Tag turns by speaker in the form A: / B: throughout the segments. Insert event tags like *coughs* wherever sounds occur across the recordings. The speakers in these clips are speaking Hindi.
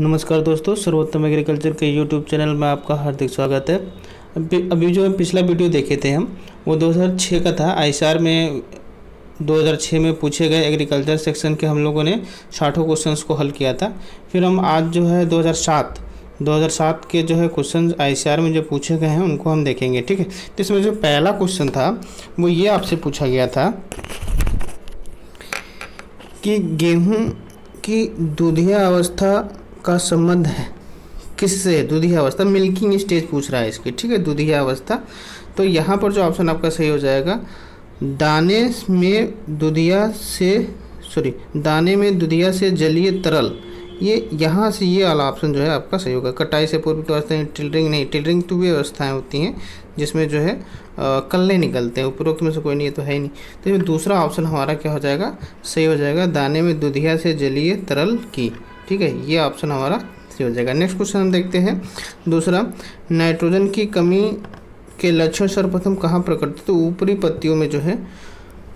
A: नमस्कार दोस्तों, सर्वोत्तम एग्रीकल्चर के यूट्यूब चैनल में आपका हार्दिक स्वागत है। अभी जो पिछला वीडियो देखे थे हम, वो 2006 का था। आईसार में 2006 में पूछे गए एग्रीकल्चर सेक्शन के हम लोगों ने साठों क्वेश्चंस को हल किया था। फिर हम आज जो है 2007 2007 के जो है क्वेश्चन आईसीआर में जो पूछे गए हैं, उनको हम देखेंगे, ठीक है? तो इसमें जो पहला क्वेश्चन था, वो ये आपसे पूछा गया था कि गेहूँ की दूधिया अवस्था का संबंध है। किससे? दुधिया अवस्था। मिल्किंग स्टेज पूछ रहा है इसकी, ठीक है? दुधिया अवस्था। तो यहाँ पर जो ऑप्शन आपका सही हो जाएगा, दाने में दुधिया से सॉरी दाने में दुधिया से जलीय तरल। ये यहाँ से ये वाला ऑप्शन जो है आपका सही होगा। कटाई से पूर्व की अवस्था टिलरिंग नहीं टिलरिंग टू भी अवस्थाएँ होती हैं, जिसमें जो है कल्ले निकलते हैं। उपरोक्त में से कोई नहीं है तो है ही नहीं। तो ये दूसरा ऑप्शन हमारा क्या हो जाएगा? सही हो जाएगा, दाने में दुधिया से जलीय तरल की। ठीक है, ये ऑप्शन हमारा सही हो जाएगा। नेक्स्ट क्वेश्चन हम देखते हैं। दूसरा नाइट्रोजन की कमी के लक्षण सर्वप्रथम कहाँ प्रकट तो ऊपरी पत्तियों में जो है,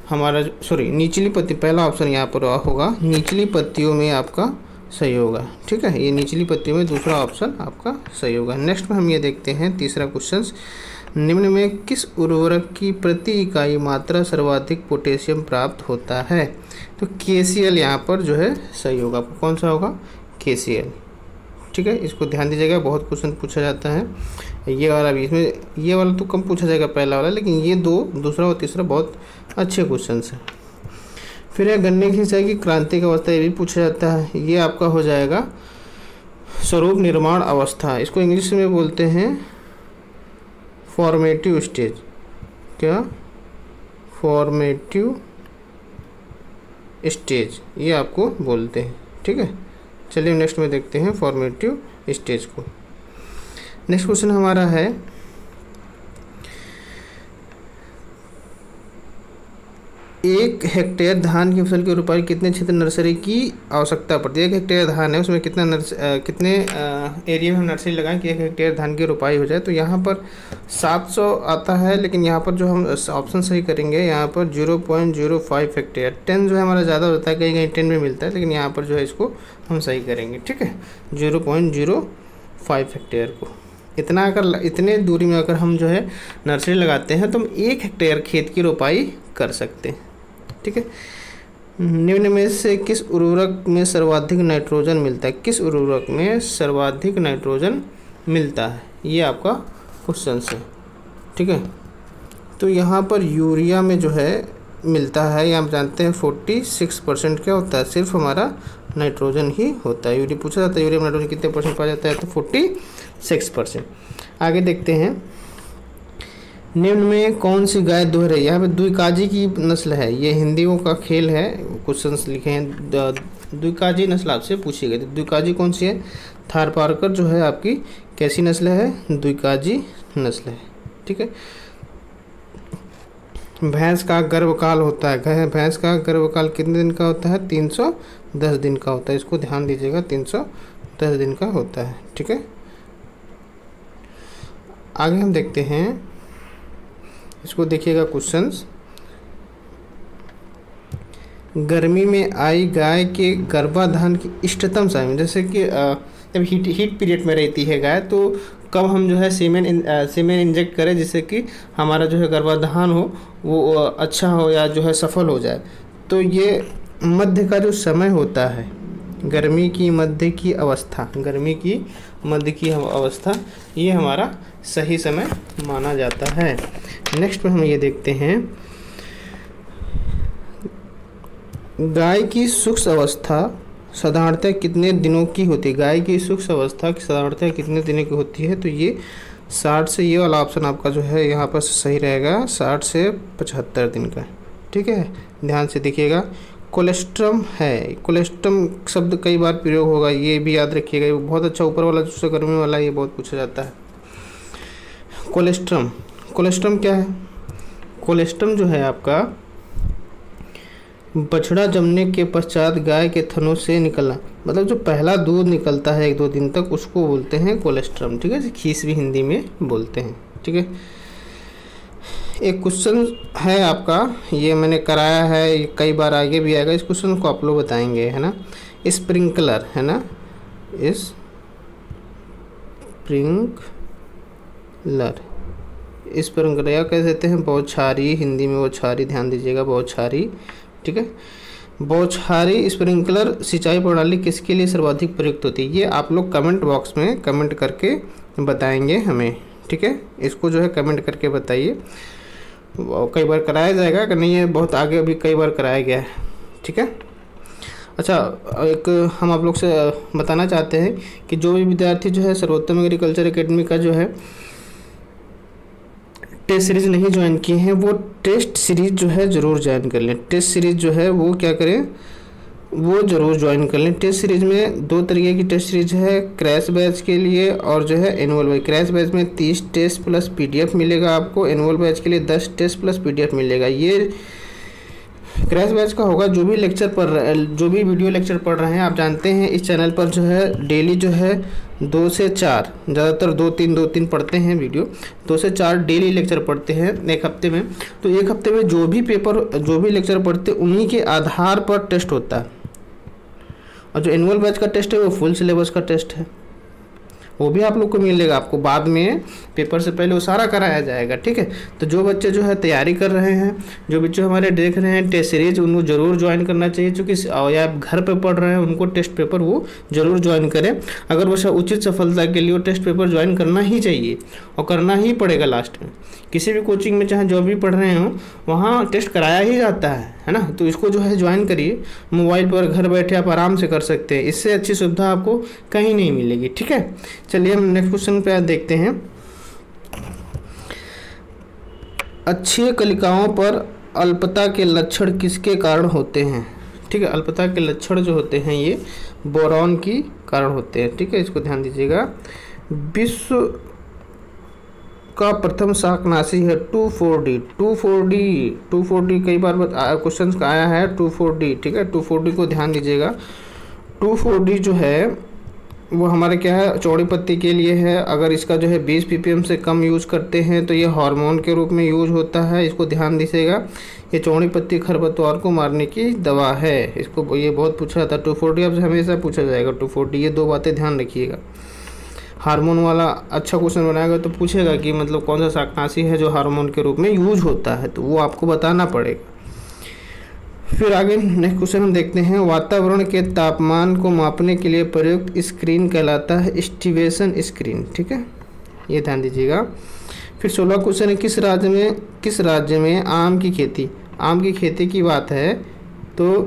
A: हमारा सॉरी निचली पत्ती, पहला ऑप्शन यहाँ पर होगा। निचली पत्तियों में आपका सही होगा। ठीक है, ये निचली पत्तियों में दूसरा ऑप्शन आपका सही होगा। नेक्स्ट में हम ये देखते हैं तीसरा क्वेश्चन निम्न में किस उर्वरक की प्रति इकाई मात्रा सर्वाधिक पोटेशियम प्राप्त होता है? तो के सी एल यहाँ पर जो है सही होगा। आपको कौन सा होगा? के सी एल ठीक है, इसको ध्यान दीजिएगा, बहुत क्वेश्चन पूछा जाता है। ये वाला भी, इसमें ये वाला तो कम पूछा जाएगा पहला वाला, लेकिन ये दो, दूसरा और तीसरा बहुत अच्छे क्वेश्चन हैं। फिर यह गन्ने की सिंचाई की क्रांतिक अवस्था, ये भी पूछा जाता है। ये आपका हो जाएगा स्वरूप निर्माण अवस्था। इसको इंग्लिश में बोलते हैं फॉर्मेटिव स्टेज क्या? फॉर्मेटिव स्टेज ये आपको बोलते हैं, ठीक है? चलिए नेक्स्ट में देखते हैं फॉर्मेटिव स्टेज को। नेक्स्ट क्वेश्चन हमारा है एक हेक्टेयर धान की फ़सल की रुपाई कितने क्षेत्र नर्सरी की आवश्यकता पड़ती है? एक हेक्टेयर धान है उसमें कितना नर्स आ, कितने एरिया में हम नर्सरी लगाएँ कि एक हेक्टेयर धान की रुपाई हो जाए? तो यहाँ पर 700 आता है लेकिन यहाँ पर जो हम ऑप्शन सही करेंगे यहाँ पर 0.05 हेक्टेयर। टेन जो है हमारा ज़्यादा होता है कहीं कहीं टेन में मिलता है लेकिन यहाँ पर जो है इसको हम सही करेंगे ठीक है? ज़ीरो हेक्टेयर को। इतना अगर इतने दूरी में अगर हम जो है नर्सरी लगाते हैं तो हम एक हेक्टेयर खेत की रोपाई कर सकते हैं। ठीक है? निम्न में से किस उर्वरक में सर्वाधिक नाइट्रोजन मिलता है? किस उर्वरक में सर्वाधिक नाइट्रोजन मिलता है? ये आपका क्वेश्चन है, ठीक है? तो यहाँ पर यूरिया में जो है, मिलता है, ये हम जानते हैं, फोर्टी सिक्स परसेंट क्या होता है? सिर्फ़ हमारा नाइट्रोजन ही होता है। यूरिया पूछा जाता है, यूरिया में नाइट्रोजन कितने परसेंट पाया जाता है? तो फोर्टी सिक्स परसेंट। आगे देखते हैं। निम्न में कौन सी गाय दोहरे यहाँ पे द्विकाजी की नस्ल है। ये हिंदियों का खेल है। क्वेश्चन लिखे हैं। द्विकाजी नस्ल आपसे पूछी गई थी। द्विकाजी कौन सी है? थार पारकर जो है आपकी कैसी नस्ल है? द्विकाजी नस्ल है। ठीक है? भैंस का गर्भकाल होता है। भैंस का गर्भकाल कितने दिन का होता है? तीन सौ दस दिन का होता है। इसको ध्यान दीजिएगा। तीन सौ दस दिन का होता है। ठीक है? आगे हम देखते हैं। इसको देखिएगा क्वेश्चंस गर्मी में आई गाय के गर्भाधान की इष्टतम समय। जैसे कि जब हीट हीट पीरियड में रहती है गाय तो कब हम जो है सीमेन सीमेन इंजेक्ट करें जिससे कि हमारा जो है गर्भाधान हो, वो अच्छा हो या जो है सफल हो जाए। तो ये मध्य का जो समय होता है गर्मी की मध्य की अवस्था, गर्मी की मध्य की अवस्था, ये हमारा सही समय माना जाता है। नेक्स्ट में हम ये देखते हैं। गाय की सूक्ष्म अवस्था साधारणतः कितने दिनों की होती है? गाय की सूक्ष्म अवस्था की साधारणतः कितने दिनों की होती है? तो ये साठ से ये वाला ऑप्शन आपका जो है, यहाँ पर सही रहेगा, साठ से पचहत्तर दिन का। ठीक है? ध्यान से देखिएगा। कोलेस्ट्रम है। कोलेस्ट्रम शब्द कई बार प्रयोग होगा, ये भी याद रखिएगा बहुत अच्छा ऊपर वाला जो गर्मी वाला, ये बहुत पूछा जाता है। कोलेस्ट्रम। कोलेस्ट्रम क्या है? कोलेस्ट्रम जो है आपका, बछड़ा जमने के पश्चात गाय के थनों से निकलना मतलब जो पहला दूध निकलता है एक दो दिन तक, उसको बोलते हैं कोलेस्ट्रम, ठीक है? खीस भी हिंदी में बोलते हैं, ठीक है? एक क्वेश्चन है आपका। ये मैंने कराया है कई बार आगे भी आएगा। इस क्वेश्चन को आप लोग बताएँगे, है ना? स्प्रिंकलर है ना? इस स्प्रिंकलर स्प्रिंकलर या कह देते हैं बौछारी। हिंदी में बौछारी, ध्यान दीजिएगा, बौछारी, ठीक है? बौछारी स्प्रिंकलर सिंचाई प्रणाली किसके लिए सर्वाधिक प्रयुक्त होती है? ये आप लोग कमेंट बॉक्स में कमेंट करके बताएँगे हमें, ठीक है? इसको जो है कमेंट करके बताइए। कई बार कराया जाएगा अगर नहीं है बहुत आगे अभी कई बार कराया गया है। ठीक है? अच्छा एक हम आप लोग से बताना चाहते हैं कि जो भी विद्यार्थी जो है सर्वोत्तम एग्रीकल्चर एकेडमी का जो है टेस्ट सीरीज़ नहीं ज्वाइन किए हैं, वो टेस्ट सीरीज़ जो है ज़रूर ज्वाइन कर लें। टेस्ट सीरीज़ जो है वो क्या करें? वो ज़रूर ज्वाइन कर लें। टेस्ट सीरीज़ में दो तरीके की टेस्ट सीरीज़ है क्रैश बैच के लिए और जो है एनुअल बैच क्रैश बैच में तीस टेस्ट प्लस पीडीएफ मिलेगा आपको। एनुअल बैच के लिए दस टेस्ट प्लस पीडीएफ मिलेगा। ये क्रैश बैच का होगा। जो भी लेक्चर पढ़ रहे जो भी वीडियो लेक्चर पढ़ रहे हैं, आप जानते हैं, इस चैनल पर जो है डेली जो है दो से चार, ज़्यादातर दो तीन दो तीन पढ़ते हैं वीडियो दो से चार डेली लेक्चर पढ़ते हैं एक हफ़्ते में। तो एक हफ़्ते में जो भी पेपर जो भी लेक्चर पढ़ते, उन्हीं के आधार पर टेस्ट होता है। और जो एनुअल बैच का टेस्ट है वो फुल सिलेबस का टेस्ट है। वो भी आप लोग को मिलेगा आपको बाद में पेपर से पहले वो सारा कराया जाएगा, ठीक है? तो जो बच्चे जो है तैयारी कर रहे हैं, जो बच्चे हमारे देख रहे हैं, टेस्ट सीरीज़, उनको ज़रूर ज्वाइन करना चाहिए चूँकि या आप घर पर पढ़ रहे हैं, उनको टेस्ट पेपर वो ज़रूर ज्वाइन करें। अगर वो उचित सफलता के लिए वो टेस्ट पेपर ज्वाइन करना ही चाहिए और करना ही पड़ेगा लास्ट में। किसी भी कोचिंग में चाहे जो भी पढ़ रहे हो, वहाँ टेस्ट कराया ही जाता है है ना? तो इसको जो है ज्वाइन करिए। मोबाइल पर घर बैठे आप आराम से कर सकते हैं। इससे अच्छी सुविधा आपको कहीं नहीं मिलेगी, ठीक है? चलिए हम नेक्स्ट क्वेश्चन पे देखते हैं। अच्छी कलिकाओं पर अल्पता के लक्षण किसके कारण होते हैं? ठीक है, अल्पता के लक्षण जो होते हैं ये बोरॉन की कारण होते हैं। ठीक है, इसको ध्यान दीजिएगा। विश्व का प्रथम शाकनाशी है two four D. Two four D, two four D कई बार क्वेश्चन का आया है टू फोर डी। ठीक है, टू फोर डी को ध्यान दीजिएगा। टू फोर डी जो है वो हमारे क्या है, चौड़ी पत्ती के लिए है। अगर इसका जो है बीस पीपीएम से कम यूज़ करते हैं तो ये हार्मोन के रूप में यूज़ होता है। इसको ध्यान दीजिएगा, ये चौड़ी पत्ती खरपतवार को मारने की दवा है। इसको ये बहुत पूछा है। टू फोर्टी आपसे हमेशा पूछा जाएगा, टू फोर्टी, ये दो बातें ध्यान रखिएगा। हार्मोन वाला अच्छा क्वेश्चन बनाएगा तो पूछेगा कि मतलब कौन सा शाकनाशी है जो हार्मोन के रूप में यूज़ होता है तो वो आपको बताना पड़ेगा। फिर आगे नेक्स्ट क्वेश्चन हम देखते हैं। वातावरण के तापमान को मापने के लिए प्रयुक्त स्क्रीन कहलाता है स्टिवेशन स्क्रीन, ठीक है? ये ध्यान दीजिएगा। फिर सोलह क्वेश्चन है, किस राज्य में, किस राज्य में आम की खेती? आम की खेती की बात है तो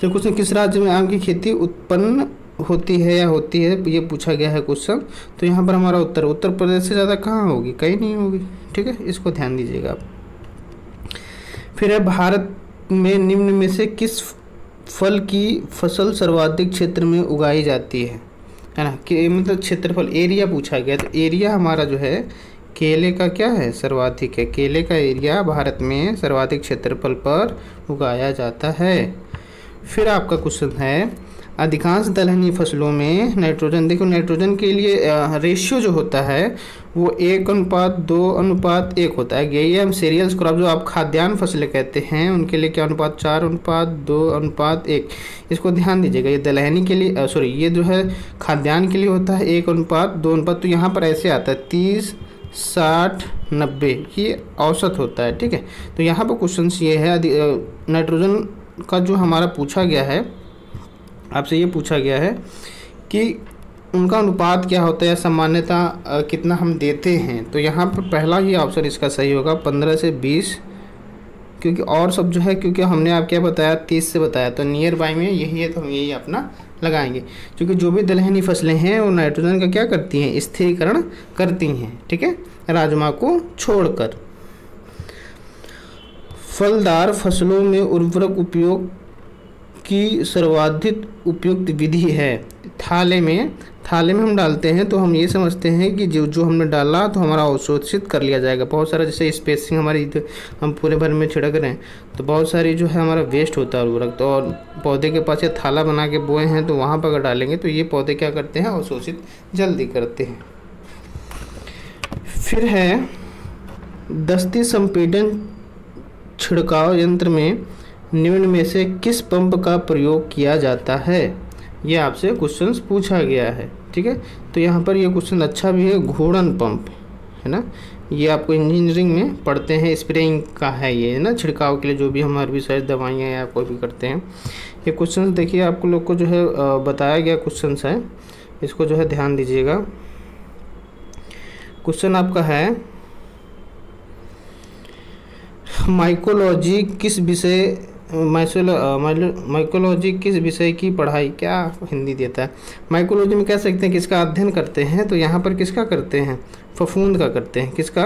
A: तो क्वेश्चन, किस राज्य में आम की खेती उत्पन्न होती है या होती है? ये पूछा गया है क्वेश्चन। तो यहाँ पर हमारा उत्तर उत्तर प्रदेश से ज़्यादा कहाँ होगी? कहीं नहीं होगी, ठीक है? इसको ध्यान दीजिएगा आप। फिर है, भारत में निम्न में से किस फल की फ़सल सर्वाधिक क्षेत्र में उगाई जाती है? है ना? कि मतलब क्षेत्रफल, एरिया पूछा गया। तो एरिया हमारा जो है, केले का क्या है? सर्वाधिक है। केले का एरिया भारत में सर्वाधिक क्षेत्रफल पर उगाया जाता है। फिर आपका क्वेश्चन है, अधिकांश दलहनी फ़सलों में नाइट्रोजन। देखो, नाइट्रोजन के लिए रेशियो जो होता है वो एक अनुपात, दो अनुपात, एक होता है। यही हम सीरियल्स क्रॉप जो आप खाद्यान्न फ़सलें कहते हैं, उनके लिए क्या अनुपात? चार अनुपात, दो अनुपात, एक। इसको ध्यान दीजिएगा, ये दलहनी के लिए सॉरी ये जो है खाद्यान्न के लिए होता है, एक अनुपात, दो अनुपात तो यहाँ पर ऐसे आता है, तीस, साठ, नब्बे, ये औसत होता है, ठीक है? तो यहाँ पर क्वेश्चन ये है नाइट्रोजन का जो हमारा पूछा गया है, आपसे ये पूछा गया है कि उनका अनुपात क्या होता है सामान्यता कितना हम देते हैं? तो यहाँ पर पहला ही ऑप्शन इसका सही होगा, पंद्रह से बीस। क्योंकि और सब जो है, क्योंकि हमने आप क्या बताया, तीस से बताया तो नियर बाई में यही है तो हम यही अपना लगाएँगे। क्योंकि जो भी दलहनी फ़सलें हैं, वो नाइट्रोजन का क्या करती हैं? स्थिरीकरण करती हैं, ठीक है? राजमा को छोड़कर। फलदार फ़सलों में उर्वरक उपयोग की सर्वाधिक उपयुक्त विधि है। थाले में थाले में हम डालते हैं तो हम ये समझते हैं कि जो जो हमने डाला तो हमारा अवशोषित कर लिया जाएगा। बहुत सारा जैसे स्पेसिंग हमारी हम पूरे भर में छिड़क रहे हैं तो बहुत सारी जो है हमारा वेस्ट होता है उर्वरक। तो और पौधे के पास ये थाला बना के बोए हैं तो वहाँ पर अगर डालेंगे तो ये पौधे क्या करते हैं, अवशोषित जल्दी करते हैं। फिर है, दस्ती संपीडन छिड़काव यंत्र में निम्न में से किस पंप का प्रयोग किया जाता है? ये आपसे क्वेश्चन पूछा गया है, ठीक है? तो यहाँ पर ये क्वेश्चन अच्छा भी है घोड़न पंप, है ना? ये आपको इंजीनियरिंग में पढ़ते हैं स्प्रेइंग का है ये, है ना? छिड़काव के लिए जो भी हम हर्बिसाइड दवाइयाँ या कोई भी करते हैं। ये क्वेश्चन देखिए आपको लोग को जो है बताया गया क्वेश्चन है। इसको जो है ध्यान दीजिएगा। क्वेश्चन आपका है माइकोलॉजी किस विषय माइकोलॉजी किस विषय की पढ़ाई? क्या हिंदी देता है? माइकोलॉजी में कह सकते हैं किसका अध्ययन करते हैं तो यहाँ पर किसका करते हैं? फफूंद का करते हैं। किसका?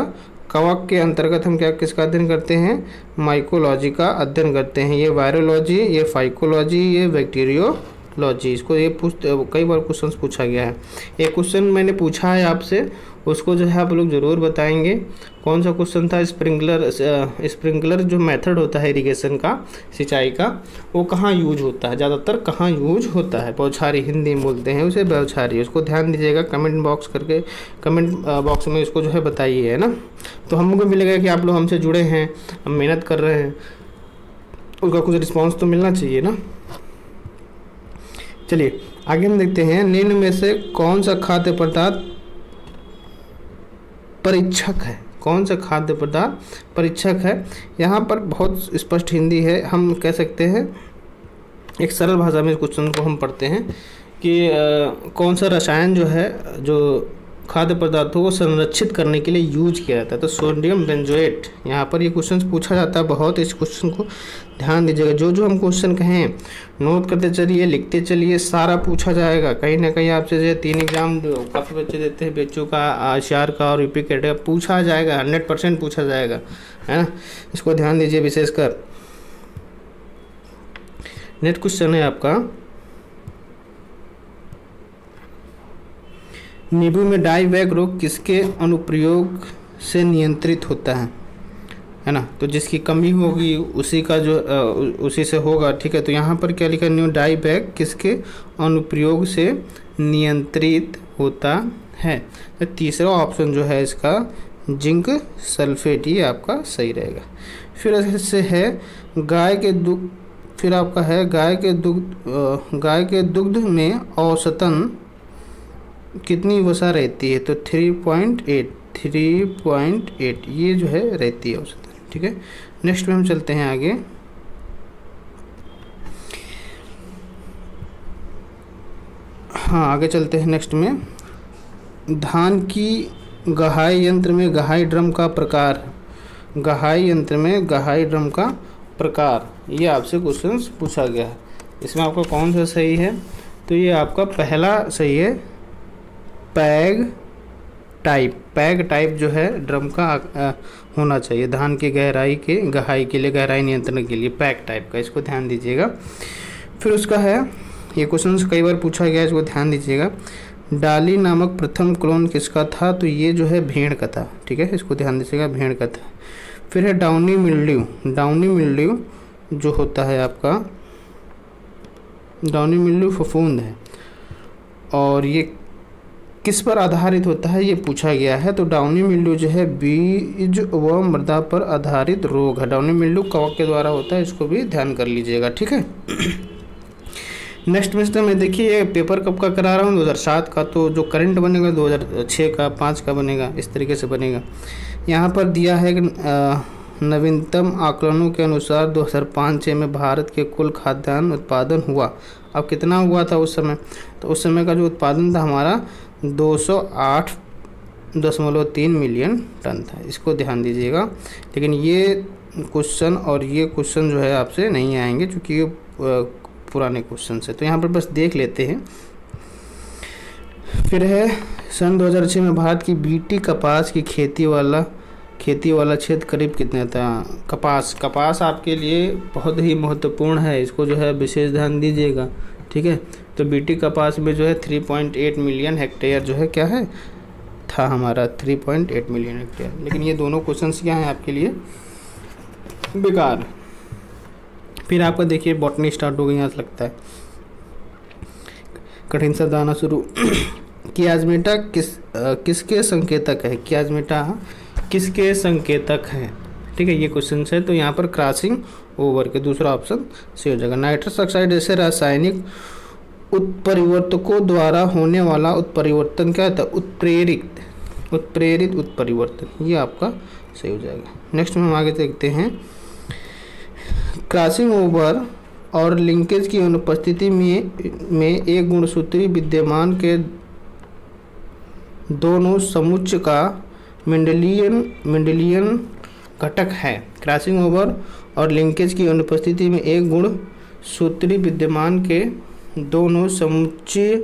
A: कवक के अंतर्गत हम क्या, किसका अध्ययन करते हैं? माइकोलॉजी का अध्ययन करते हैं। ये वायरोलॉजी ये फाइकोलॉजी ये बैक्टीरियो लॉजी इसको ये पूछ, कई बार क्वेश्चन पूछा गया है। एक क्वेश्चन मैंने पूछा है आपसे उसको जो है आप लोग ज़रूर बताएँगे। कौन सा क्वेश्चन था? स्प्रिंकलर स्प्रिंकलर जो मेथड होता है इरिगेशन का, सिंचाई का, वो कहाँ यूज़ होता है? ज़्यादातर कहाँ यूज़ होता है? बौछारी, हिंदी में बोलते हैं उसे बौछारी। उसको ध्यान दीजिएगा कमेंट बॉक्स करके कमेंट बॉक्स में इसको जो है बताइए, है ना? तो हमको मिलेगा कि आप लोग हमसे जुड़े हैं, हम मेहनत कर रहे हैं। उसका कुछ रिस्पॉन्स तो मिलना चाहिए ना? चलिए, आगे हम देखते हैं। निम्न में से कौन सा खाद्य पदार्थ परीक्षक है। कौन सा खाद्य पदार्थ परीक्षक है? यहाँ पर बहुत स्पष्ट हिंदी है। हम कह सकते हैं एक सरल भाषा में क्वेश्चन को हम पढ़ते हैं कि आ, कौन सा रसायन जो है जो खाद्य पदार्थों को संरक्षित करने के लिए यूज़ किया जाता है। तो सोडियम बेंजोएट, यहाँ पर ये क्वेश्चन पूछा जाता है बहुत, इस क्वेश्चन को ध्यान दीजिएगा। जो जो हम क्वेश्चन कहें नोट करते चलिए, लिखते चलिए, सारा पूछा जाएगा। कहीं ना कहीं आपसे जो तीन एग्ज़ाम काफ़ी बच्चे देते हैं, बच्चों का, आशियार का और यूपी का, पूछा जाएगा हंड्रेड परसेंट पूछा जाएगा, है ना? इसको ध्यान दीजिए विशेषकर। नेक्स्ट क्वेश्चन है आपका। नींबू में डाई बैग रोग किसके अनुप्रयोग से नियंत्रित होता है? है ना? तो जिसकी कमी होगी उसी का जो आ, उसी से होगा ठीक है? तो यहाँ पर क्या लिखा न्यू डाई बैग किसके अनुप्रयोग से नियंत्रित होता है? तो तीसरा ऑप्शन जो है इसका जिंक सल्फेट ये आपका सही रहेगा। फिर ऐसे है गाय के दुग्ध फिर आपका है गाय के दुग्ध गाय के दुग्ध में औसतन कितनी वसा रहती है? तो three point eight three point eight ये जो है, रहती है औसतन ठीक है? नेक्स्ट में हम चलते हैं आगे। हाँ आगे चलते हैं नेक्स्ट में। धान की गहाई यंत्र में गहाई ड्रम का प्रकार। गहाई यंत्र में गहाई ड्रम का प्रकार। ये आपसे क्वेश्चन पूछा गया है। इसमें आपका कौन सा सही है? तो ये आपका पहला सही है। पैग टाइप पैग टाइप जो है ड्रम का आ, होना चाहिए। धान की गहराई के गहाई के लिए गहराई नियंत्रण के लिए पैग टाइप का इसको ध्यान दीजिएगा। फिर उसका है ये क्वेश्चन कई बार पूछा गया इसको ध्यान दीजिएगा। डाली नामक प्रथम क्लोन किसका था? तो ये जो है भेड़ का था ठीक है? इसको ध्यान दीजिएगा भेड़ का था। फिर है डाउनी मिल्ड्यू डाउनी मिल्ड्यू जो होता है आपका डाउनी मिल्ड्यू फफूंद है। और ये किस पर आधारित होता है ये पूछा गया है। तो डाउनी मिल्डू जो है, बीज व मृदा पर आधारित रोग है। डाउनी मिल्डू कवक के द्वारा होता है, इसको भी ध्यान कर लीजिएगा, ठीक है? नेक्स्ट मिस्टर, में देखिए पेपर कब का करा रहा हूँ? 2007 का तो जो करंट बनेगा 2006 का, पाँच का बनेगा, इस तरीके से बनेगा। यहाँ पर दिया है नवीनतम आकलनों के अनुसार 2005 में भारत के कुल खाद्यान्न उत्पादन हुआ। अब कितना हुआ था उस समय? तो उस समय का जो उत्पादन था, हमारा दो सौ आठ दशमलव तीन मिलियन टन था। इसको ध्यान दीजिएगा। लेकिन ये क्वेश्चन और ये क्वेश्चन जो है आपसे नहीं आएँगे क्योंकि ये पुराने क्वेश्चन है तो यहाँ पर बस देख लेते हैं। फिर है, सन 2006 में भारत की बीटी कपास की खेती वाला खेती वाला क्षेत्र करीब कितने था? कपास। कपास आपके लिए बहुत ही महत्वपूर्ण है। इसको जो है विशेष ध्यान दीजिएगा। ठीक है? तो बीटी कपास में जो है 3.8 मिलियन हेक्टेयर जो है क्या है? था हमारा 3.8 मिलियन हेक्टेयर लेकिन ये दोनों क्वेश्चन क्या हैं आपके लिए? बेकार। फिर आपका देखिए बॉटनी स्टार्ट हो गई यहाँ लगता है। कठिन सा दाना शुरू। *coughs* कियाजमेटा किस आ, किसके संकेतक है? कियाजमेटा किसके संकेतक हैं? ठीक है, ये क्वेश्चन है तो यहाँ पर क्रॉसिंग ओवर के दूसरा ऑप्शन सही हो जाएगा। नाइट्रस ऑक्साइड जैसे रासायनिक उत्परिवर्तकों द्वारा होने वाला उत्परिवर्तन क्या होता है? उत्प्रेरित। उत्प्रेरित उत्परिवर्तन, ये आपका सही हो जाएगा। नेक्स्ट में हम आगे देखते हैं। क्रॉसिंग ओवर और लिंकेज की अनुपस्थिति में में एक गुणसूत्री विद्यमान के दोनों समुच्च का मेंडलियन मेंडलियन घटक है। क्रॉसिंग ओवर और लिंकेज की अनुपस्थिति में एक गुण सूत्री विद्यमान के दोनों समुच्चय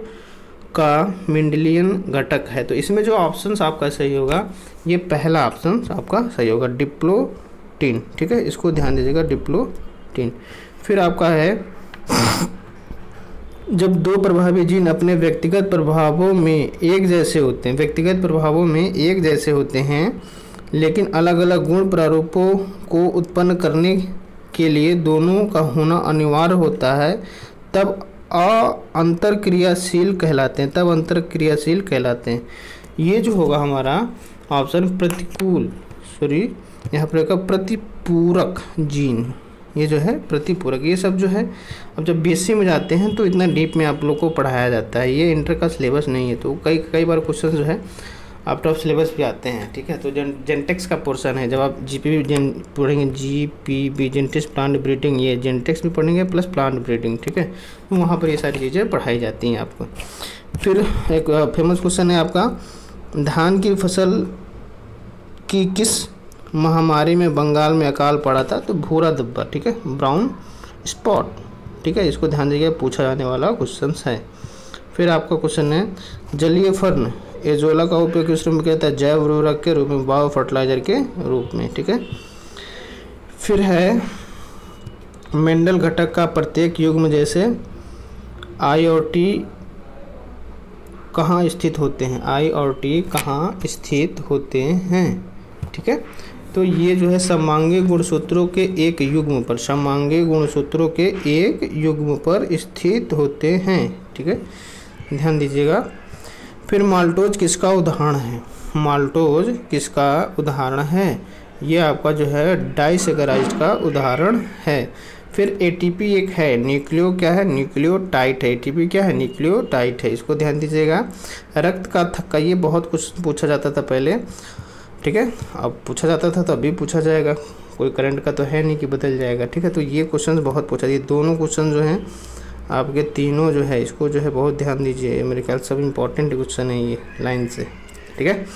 A: का मिंडलियन घटक है। तो इसमें जो ऑप्शंस आपका सही होगा, ये पहला ऑप्शन आपका सही होगा डिप्लोटीन ठीक है? इसको ध्यान दीजिएगा डिप्लोटीन फिर आपका है, जब दो प्रभावी जीन अपने व्यक्तिगत प्रभावों में एक जैसे होते हैं, व्यक्तिगत प्रभावों में एक जैसे होते हैं लेकिन अलग अलग गुण प्रारूपों को उत्पन्न करने के लिए दोनों का होना अनिवार्य होता है। तब अंतर क्रियाशील कहलाते हैं, तब अंतर क्रियाशील कहलाते हैं। ये जो होगा हमारा ऑप्शन प्रतिकूल सॉरी यहाँ पर का प्रतिपूरक जीन, ये जो है प्रतिपूरक, ये सब जो है, अब जब बीएससी में जाते हैं तो इतना डीप में आप लोग को पढ़ाया जाता है। ये इंटर का सिलेबस नहीं है तो कई कई बार क्वेश्चन जो है आउट ऑफ़ सिलेबस भी आते हैं, ठीक है? तो जेन जेंटेक्स का पोर्सन है। जब आप जी पी बी भी पढ़ेंगे G P B genetics plant breeding ये जेंटेक्स भी पढ़ेंगे प्लस प्लांट ब्रीडिंग ठीक है? तो वहाँ पर ये सारी चीज़ें पढ़ाई जाती हैं आपको। फिर एक फ़ेमस क्वेश्चन है आपका, धान की फ़सल की किस महामारी में बंगाल में अकाल पड़ा था? तो भूरा धब्बा, ठीक है? ब्राउन स्पॉट ठीक है? इसको ध्यान दीजिए पूछा जाने वाला क्वेश्चन है। फिर आपका क्वेश्चन है, जलीय फर्न एजोला का उपयोग किस रूप में किया जाता है? जैव उर्वरक के रूप में, बायो फर्टिलाइज़र के रूप में, ठीक है? फिर है, मेंडल घटक का प्रत्येक युग्म जैसे आई और टी कहाँ स्थित होते हैं? आई और टी कहाँ स्थित होते हैं? ठीक है? तो ये जो है समांगी गुणसूत्रों के एक युग्म पर समांगी गुणसूत्रों के एक युग्म पर स्थित होते हैं, ठीक है? ध्यान दीजिएगा। फिर माल्टोज किसका उदाहरण है? माल्टोज किसका उदाहरण है? ये आपका जो है डाइसेगराइज का उदाहरण है। फिर एटीपी एक है, न्यूक्लियो क्या है? न्यूक्लियोटाइट है। एटीपी क्या है? न्यूक्लियोटाइट है। इसको ध्यान दीजिएगा। रक्त का थक्का, ये बहुत कुछ पूछा जाता था पहले, ठीक है? अब पूछा जाता था तो अभी पूछा जाएगा। कोई करंट का तो है नहीं कि बदल जाएगा, ठीक है? तो ये क्वेश्चन बहुत पूछा ये दोनों क्वेश्चन जो हैं आपके तीनों जो है, इसको जो है बहुत ध्यान दीजिए। मेरे ख्याल सब इम्पोर्टेंट क्वेश्चन है ये लाइन से। ठीक है?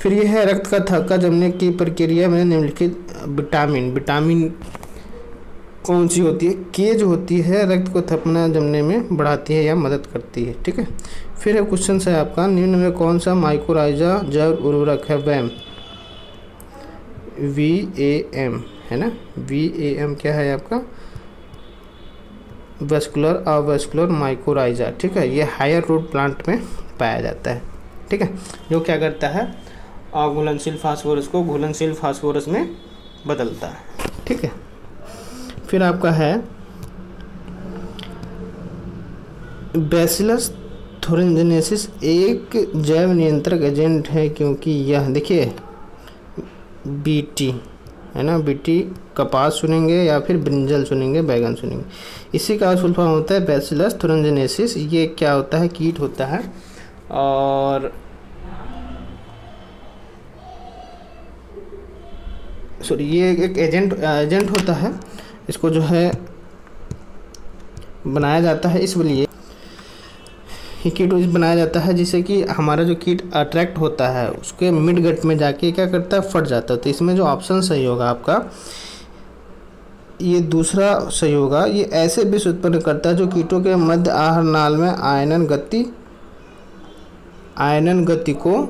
A: फिर ये है रक्त का थक्का जमने की प्रक्रिया में निम्नलिखित विटामिन विटामिन कौन सी होती है? के जो होती है, रक्त को थपना जमने में बढ़ाती है या मदद करती है। ठीक है? फिर क्वेश्चन है आपका, निम्न में कौन सा माइक्रोराइजा जैव उर्वरक है? वैम वी ए एम है ना? वी ए एम क्या है आपका? वेस्कुलर अवेस्कुलर माइक्रोराइजा ठीक है? ये हायर रूट प्लांट में पाया जाता है, ठीक है? जो क्या करता है? अघुलनशील फास्फोरस को घुलनशील फास्फोरस में बदलता है, ठीक है? फिर आपका है बेसिलस थोरेंजेनेसिस एक जैव नियंत्रक एजेंट है क्योंकि यह, देखिए बीटी है ना? बीटी कपास सुनेंगे या फिर ब्रिंजल सुनेंगे, बैगन सुनेंगे। इसी का फुल फॉर्म होता है बेसिलस थुरंजनेसिस। ये क्या होता है? कीट होता है। और सॉरी, ये एक एजेंट एजेंट होता है। इसको जो है बनाया जाता है इसलिए ये कीट बनाया जाता है जिससे कि हमारा जो कीट अट्रैक्ट होता है, उसके मिड गट में जाके क्या करता है? फट जाता है। तो इसमें जो ऑप्शन सही होगा आपका ये दूसरा सही होगा ये ऐसे विष उत्पन्न करता है जो कीटों के मध्य आहार नाल में आयनन गति आयनन गति को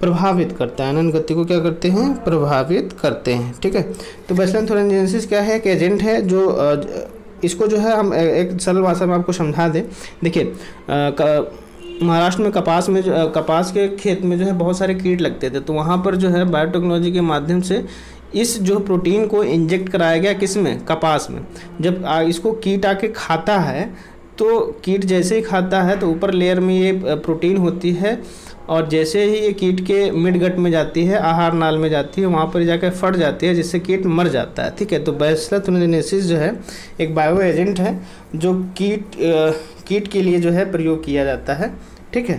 A: प्रभावित करता है। आयनन गति को क्या करते हैं? प्रभावित करते हैं। ठीक है? तो बेसलन थोरेंजेंसिस क्या है? एक एजेंट है जो इसको जो है हम एक सरल भाषा में आपको समझा दें। देखिए महाराष्ट्र में कपास में जो कपास के खेत में जो है बहुत सारे कीट लगते थे। तो वहाँ पर जो है बायोटेक्नोलॉजी के माध्यम से इस जो प्रोटीन को इंजेक्ट कराया गया किसमें? कपास में। जब इसको कीट आके खाता है तो कीट जैसे ही खाता है तो ऊपर लेयर में ये प्रोटीन होती है और जैसे ही ये कीट के मिड गट में जाती है, आहार नाल में जाती है, वहाँ पर जाकर फट जाती है, जिससे कीट मर जाता है। ठीक है तो बैसलथोनेसिस जो है, एक बायो एजेंट है, जो कीट कीट के लिए जो है प्रयोग किया जाता है। ठीक है,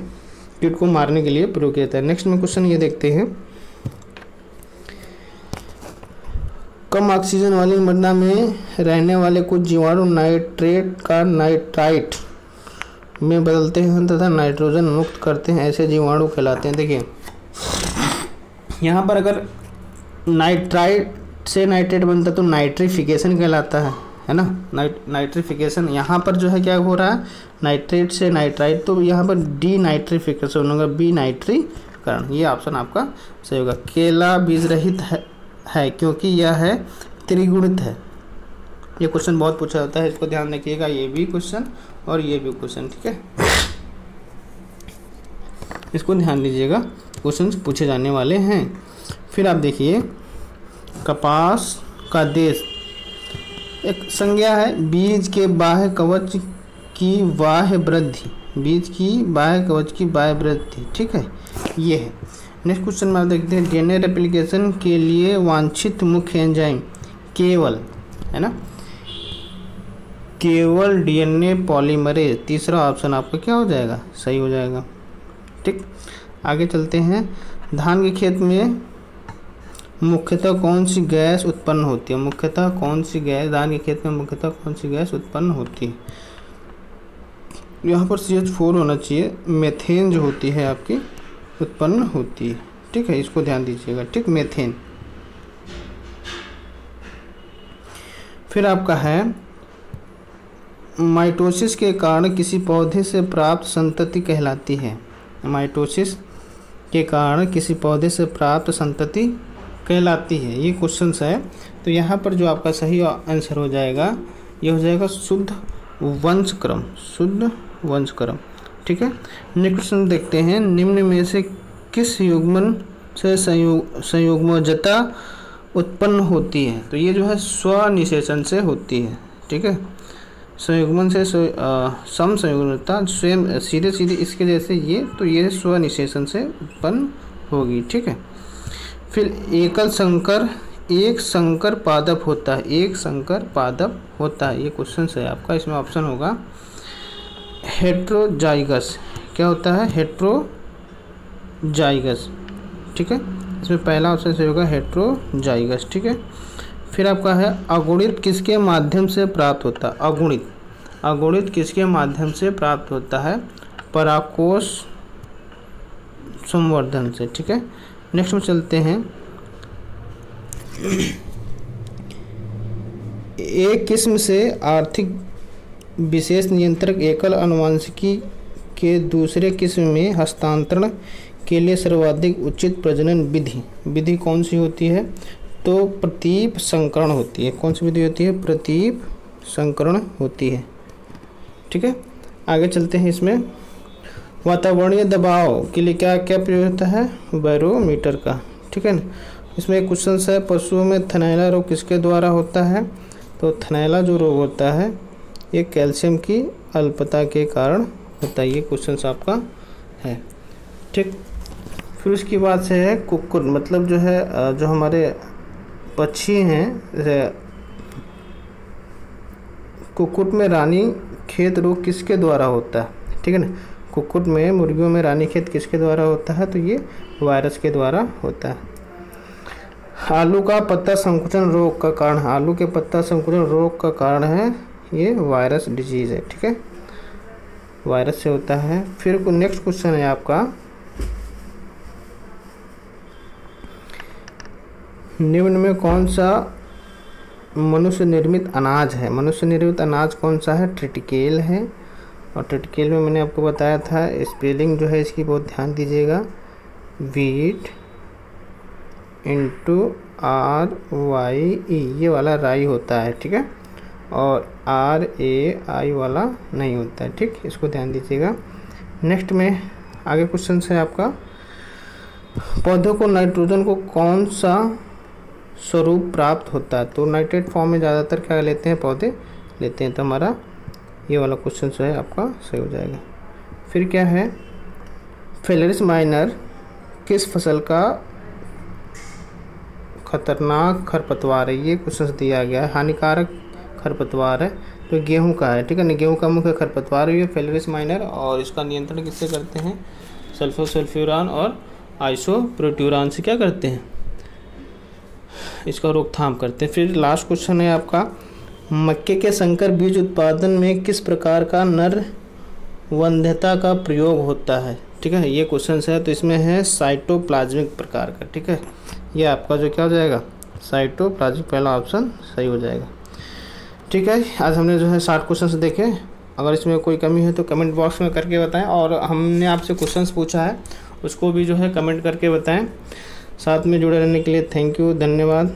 A: कीट को मारने के लिए प्रयोग किया जाता है। नेक्स्ट में क्वेश्चन ये देखते हैं। कम ऑक्सीजन वाली मृदा में रहने वाले कुछ जीवाणु नाइट्रेट का नाइट्राइट में बदलते हैं तथा नाइट्रोजन मुक्त करते हैं ऐसे जीवाणु कहलाते हैं। देखिए यहाँ पर अगर नाइट्राइट से नाइट्रेट बनता है तो नाइट्रिफिकेशन कहलाता है है ना? नाइट नाइट्रिफिकेशन यहाँ पर जो है क्या हो रहा है? नाइट्रेट से नाइट्राइट तो यहाँ पर डी नाइट्रिफिकेशन होगा बी नाइट्रीकरण। ये ऑप्शन आपका सही होगा। केला बीज रहित है, है, क्योंकि यह है त्रिगुणित है। ये क्वेश्चन बहुत पूछा जाता है, इसको ध्यान रखिएगा, ये भी क्वेश्चन और ये भी क्वेश्चन ठीक है? इसको ध्यान दीजिएगा क्वेश्चन पूछे जाने वाले हैं। फिर आप देखिए, कपास का देश। एक संज्ञा है, बीज के बाह्य कवच की बाह्य वृद्धि, बीज की बाह्य कवच की बाह्य वृद्धि, ठीक है? ये है। नेक्स्ट क्वेश्चन में आप देखते हैं डीएनए रेप्लिकेशन के लिए वांछित मुख्य एंजाइम केवल, है ना? केवल डीएनए पॉलीमरेज तीसरा ऑप्शन आपका क्या हो जाएगा? सही हो जाएगा। ठीक? आगे चलते हैं। धान के खेत में मुख्यतः कौन सी गैस उत्पन्न होती है? मुख्यतः कौन सी गैस, धान के खेत में मुख्यतः कौन सी गैस उत्पन्न होती है? यहाँ पर सी एच फोर होना चाहिए। मेथेन जो होती है आपकी उत्पन्न होती है। ठीक है, इसको ध्यान दीजिएगा। ठीक मेथेन फिर आपका है, माइटोसिस के कारण किसी पौधे से प्राप्त संतति कहलाती है। माइटोसिस के कारण किसी पौधे से प्राप्त संतति कहलाती है। ये क्वेश्चन है। तो यहाँ पर जो आपका सही आंसर हो जाएगा, ये हो जाएगा शुद्ध वंशक्रम। शुद्ध वंशक्रम। ठीक है? नेक्स्ट क्वेश्चन देखते हैं, निम्न में से किस युग्मन से संयोग, संयुग्मजता उत्पन्न होती है? तो ये जो है स्वनिशेषण से होती है, ठीक है? संयुग्मन से सम संयुग्मता स्वयं, सीधे सीधे इसके जैसे ये तो ये स्वनिशेषण से उत्पन्न होगी, ठीक है? फिर एकल संकर, एक संकर पादप होता है, एक संकर पादप होता है, ये क्वेश्चन है आपका, इसमें ऑप्शन होगा। हेट्रोजाइगस। क्या होता है? हेट्रोजाइगस। ठीक है? इसमें पहला ऑप्शन सही होगा हेट्रोजाइगस। ठीक है? फिर आपका है अगुणित किसके माध्यम से प्राप्त होता है? अगुणित। अगुणित किसके माध्यम से प्राप्त होता है? पराकोष संवर्धन से। ठीक है? नेक्स्ट में चलते हैं। एक किस्म से आर्थिक विशेष नियंत्रक एकल अनुवांशिकी के दूसरे किस्म में हस्तांतरण के लिए सर्वाधिक उचित प्रजनन विधि। विधि कौन सी होती है? तो प्रतीप संकरण होती है। कौन सी विधि होती है? प्रतीप संकरण होती है। ठीक है? आगे चलते हैं इसमें। वातावरणीय दबाव के लिए क्या क्या प्रयोग होता है? बैरोमीटर का। ठीक है ना? इसमें एक क्वेश्चन है पशुओं में थनैला रोग किसके द्वारा होता है? तो थनैला जो रोग होता है ये कैल्शियम की अल्पता के कारण होता है, ये क्वेश्चन आपका है। ठीक, फिर उसके बाद से है कुकुर मतलब जो है जो हमारे पक्षी हैं कुकुट में रानी खेत रोग किसके द्वारा होता है? ठीक है ना? कुकुट में मुर्गियों में रानी खेत किसके द्वारा होता है? तो ये वायरस के द्वारा होता है। आलू का पत्ता संकुचन रोग का कारण, आलू के पत्ता संकुचन रोग का कारण है ये वायरस डिज़ीज़ है, ठीक है? वायरस से होता है। फिर नेक्स्ट क्वेश्चन है आपका। निम्न में कौन सा मनुष्य निर्मित अनाज है? मनुष्य निर्मित अनाज कौन सा है? ट्रिटिकेल है। और ट्रिटिकेल में मैंने आपको बताया था स्पेलिंग जो है इसकी बहुत ध्यान दीजिएगा। Wheat into R Y E ये वाला राई होता है, ठीक है? और आर ए आई वाला नहीं होता है, ठीक? इसको ध्यान दीजिएगा। नेक्स्ट में आगे क्वेश्चन है आपका। पौधों को नाइट्रोजन को कौन सा स्वरूप प्राप्त होता है? तो नाइट्रेट फॉर्म में ज़्यादातर क्या लेते हैं? पौधे लेते हैं। तो हमारा ये वाला क्वेश्चन जो है आपका सही हो जाएगा। फिर क्या है? फेलरिस माइनर किस फ़सल का खतरनाक खरपतवार है? ये क्वेश्चन दिया गया है। हानिकारक खरपतवार है तो गेहूँ का है, ठीक है ना? गेहूँ का मुख्य खरपतवार भी है फेलरिस माइनर, और इसका नियंत्रण किससे करते हैं? सल्फोसल्फ्यूरान और आइसोप्रोट्यूरान से क्या करते हैं? इसका रोकथाम करते हैं। फिर लास्ट क्वेश्चन है आपका, मक्के के संकर बीज उत्पादन में किस प्रकार का नर वंध्यता का प्रयोग होता है? ठीक है, ये क्वेश्चन है तो इसमें है साइटोप्लाज्मिक प्रकार का, ठीक है? ये आपका जो क्या हो जाएगा? साइटोप्लाज्मिक पहला ऑप्शन सही हो जाएगा। ठीक है, आज हमने जो है साठ क्वेश्चन देखे। अगर इसमें कोई कमी है तो कमेंट बॉक्स में करके बताएँ और हमने आपसे क्वेश्चंस पूछा है, उसको भी जो है कमेंट करके बताएँ। साथ में जुड़े रहने के लिए थैंक यू धन्यवाद।